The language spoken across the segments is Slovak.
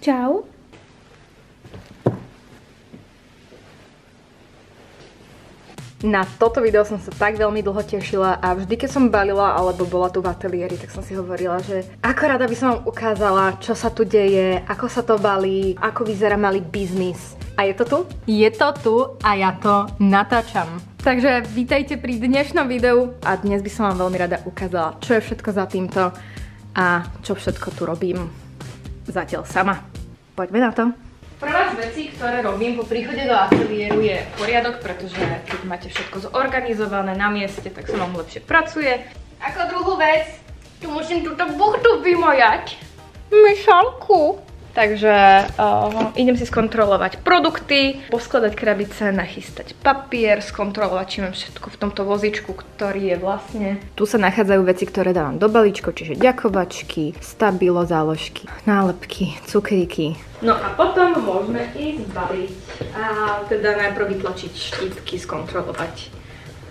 Čau. Na toto video som sa tak veľmi dlho tešila a vždy, keď som balila alebo bola tu v ateliéri, tak som si hovorila, že ako rada by som vám ukázala, čo sa tu deje, ako sa to balí, ako vyzerá malý biznis. A je to tu? Je to tu a ja to natáčam. Takže vítajte pri dnešnom videu a dnes by som vám veľmi rada ukázala, čo je všetko za týmto a čo všetko tu robím zatiaľ sama. Poďme na to. Prvá z vecí, ktoré robím po príchode do ateliéru je poriadok, pretože keď máte všetko zorganizované na mieste, tak sa vám lepšie pracuje. Ako druhú vec, tu musím túto buchtu vymojať. Myšalku. Takže uh, idem si skontrolovať produkty, poskladať krabice, nachystať papier, skontrolovať, či mám všetko v tomto vozičku, ktorý je vlastne... Tu sa nachádzajú veci, ktoré dávam do balíčkov, čiže ďakovačky, stabilo záložky, nálepky, cukríky. No a potom môžeme ísť baliť. A teda najprv vytlačiť štítky, skontrolovať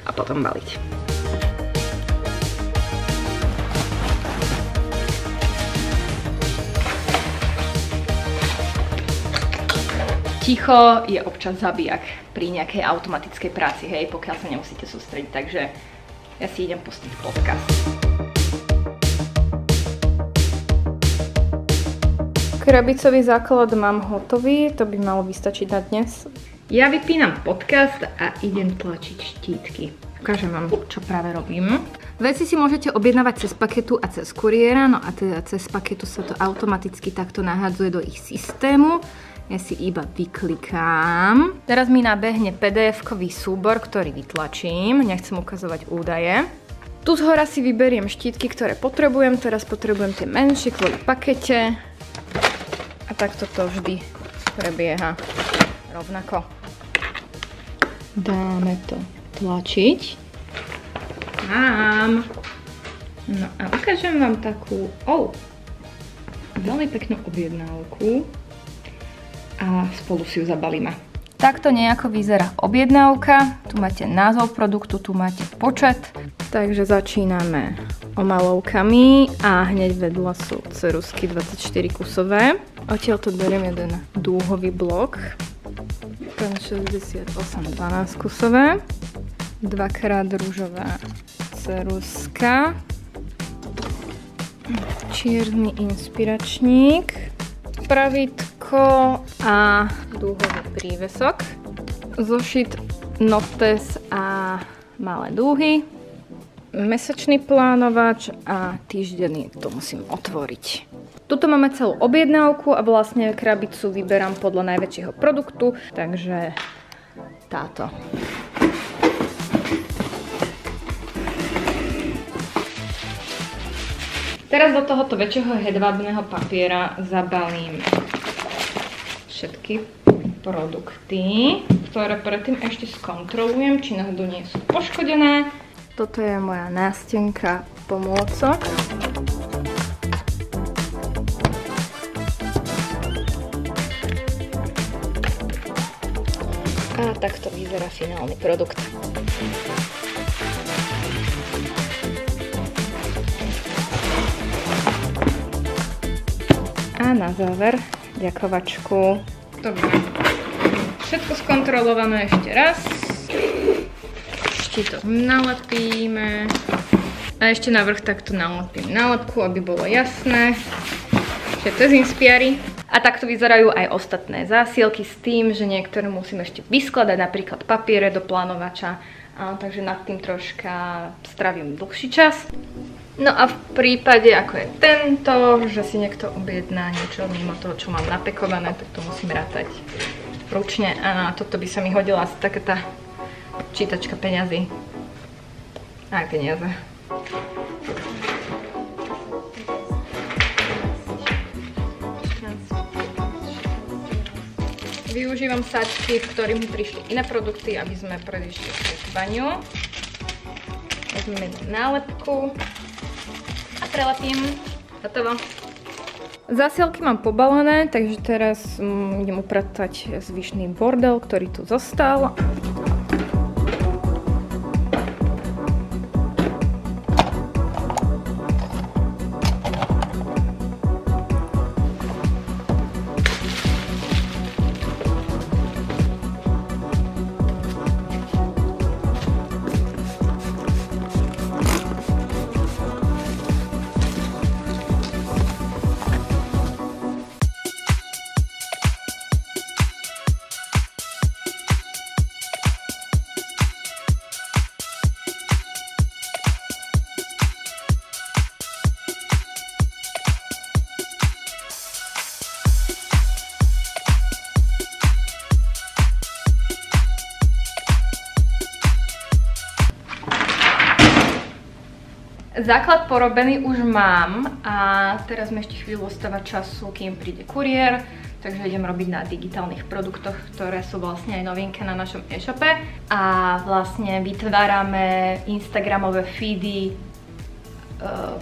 a potom baliť. Ticho je občas zabijak pri nejakej automatickej práci, hej, pokiaľ sa nemusíte sústrediť, takže ja si idem pustiť podcast. Krabicový základ mám hotový, to by malo vystačiť na dnes. Ja vypínam podcast a idem tlačiť štítky. Ukážem vám, čo práve robím. Veci si môžete objednávať cez paketu a cez kuriéra, no a teda cez paketu sa to automaticky takto nahádzuje do ich systému. Ja si iba vyklikám. Teraz mi nabehne PDF-kový súbor, ktorý vytlačím. Nechcem ukazovať údaje. Tu z hora si vyberiem štítky, ktoré potrebujem. Teraz potrebujem tie menšie kvôli pakete. A takto to vždy prebieha rovnako. Dáme to tlačiť. Mám. No a ukážem vám takú, oh, veľmi peknú objednávku a spolu si ju zabalíme. Takto nejako vyzerá objednávka. Tu máte názov produktu, tu máte počet. Takže začíname omalovkami a hneď vedľa sú cerusky 24 kusové. Odtiaľ to beriem jeden dúhový blok. 68 12 kusové. Dvakrát rúžová ceruska. Čierny inspiračník. Pravit oko a dúhový prívesok. Zošit notes a malé dúhy. Mesačný plánovač a týždenný to musím otvoriť. Tuto máme celú objednávku a vlastne krabicu vyberám podľa najväčšieho produktu, takže táto. Teraz do tohoto väčšieho hedvábneho papiera zabalím všetky produkty, ktoré predtým ešte skontrolujem, či náhodou nie sú poškodené. Toto je moja nástenka pomôcok. A takto vyzerá finálny produkt. A na záver ďakovačku. Dobre. Všetko skontrolované ešte raz. Ešte to nalepíme. A ešte na vrch takto nalepím nálepku, aby bolo jasné. Ešte to zinspiari. A takto vyzerajú aj ostatné zásielky s tým, že niektoré musím ešte vyskladať, napríklad papiere do plánovača. A, takže nad tým troška stravím dlhší čas. No a v prípade, ako je tento, že si niekto objedná niečo mimo toho, čo mám napekované, tak to musím rátať ručne. A toto by sa mi hodila asi taká tá čítačka peňazí. Aj peniaze. Využívam sačky, v ktorých mi prišli iné produkty, aby sme predišli k Vezmeme nálepku prelepím. Hotovo. Zasielky mám pobalené, takže teraz mm, idem upratať zvyšný bordel, ktorý tu zostal. Základ porobený už mám a teraz mi ešte chvíľu ostáva času, kým príde kuriér, takže idem robiť na digitálnych produktoch, ktoré sú vlastne aj novinké na našom e-shope. A vlastne vytvárame instagramové feedy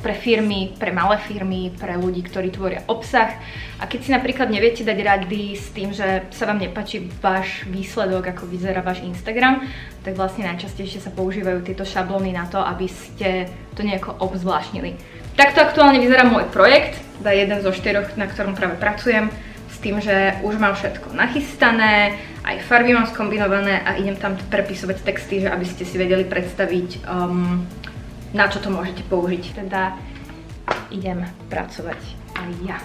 pre firmy, pre malé firmy, pre ľudí, ktorí tvoria obsah. A keď si napríklad neviete dať rady s tým, že sa vám nepačí váš výsledok, ako vyzerá váš Instagram, tak vlastne najčastejšie sa používajú tieto šablóny na to, aby ste to nejako obzvláštnili. Takto aktuálne vyzerá môj projekt, za jeden zo štyroch, na ktorom práve pracujem, s tým, že už mám všetko nachystané, aj farby mám skombinované a idem tam prepisovať texty, že aby ste si vedeli predstaviť um, na čo to môžete použiť. Teda idem pracovať aj ja.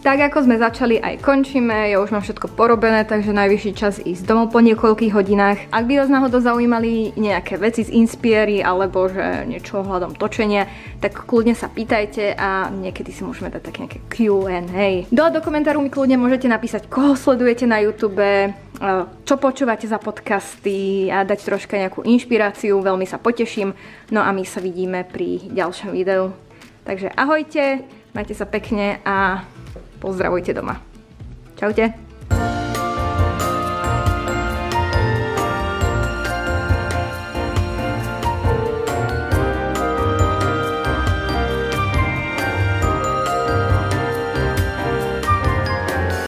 Tak ako sme začali, aj končíme, ja už mám všetko porobené, takže najvyšší čas ísť domov po niekoľkých hodinách. Ak by vás náhodou zaujímali nejaké veci z Inspiery alebo že niečo ohľadom točenia, tak kľudne sa pýtajte a niekedy si môžeme dať také nejaké Q&A. Dole do komentáru mi kľudne môžete napísať, koho sledujete na YouTube, e, čo počúvate za podcasty a dať troška nejakú inšpiráciu, veľmi sa poteším. No a my sa vidíme pri ďalšom videu. Takže ahojte, majte sa pekne a Pozdravujte doma. Čaute.